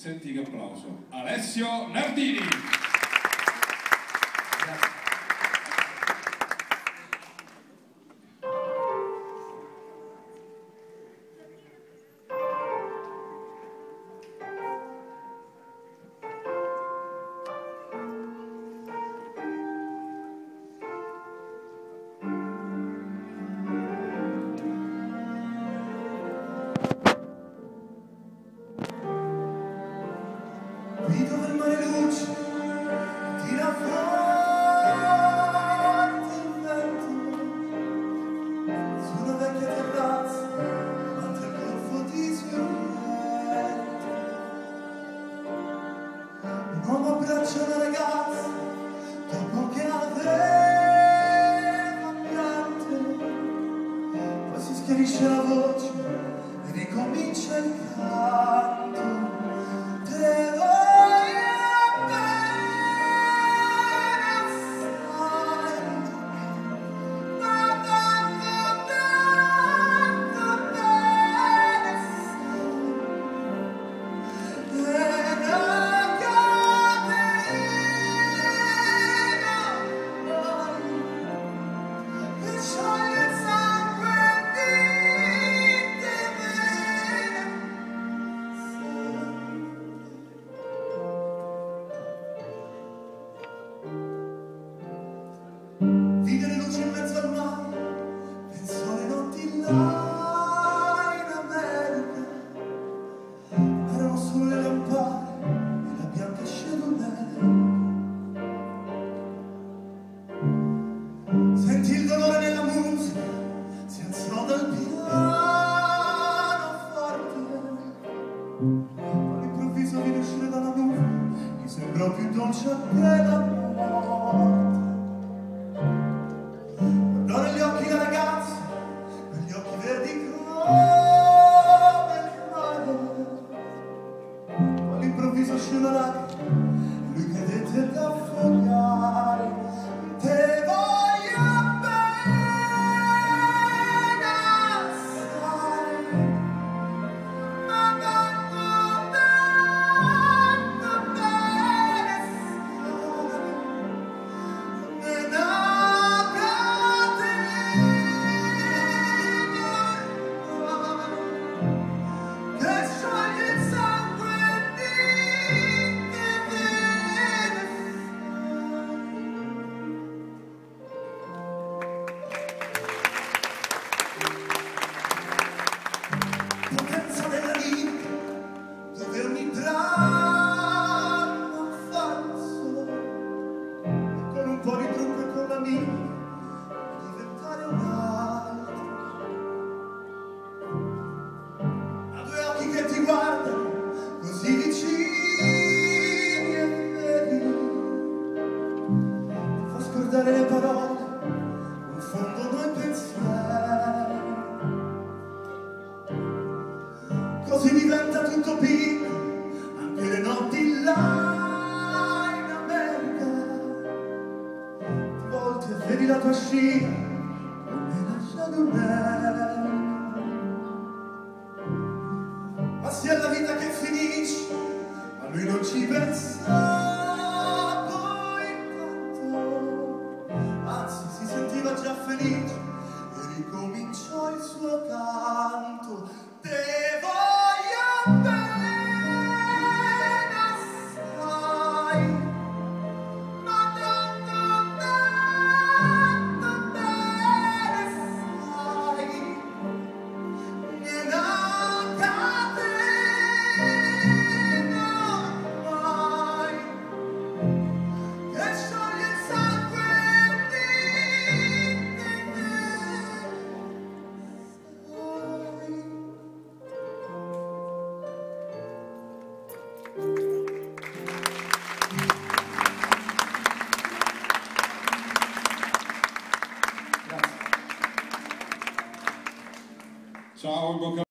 Senti che applauso. Alessio Nardini. Grazie. abbraccia una ragazza dopo che aveva pianto. Poi si schiarisce la voce e ricomincia il canto. 穿越冷漠。fosse Apenas adorar Mas se a go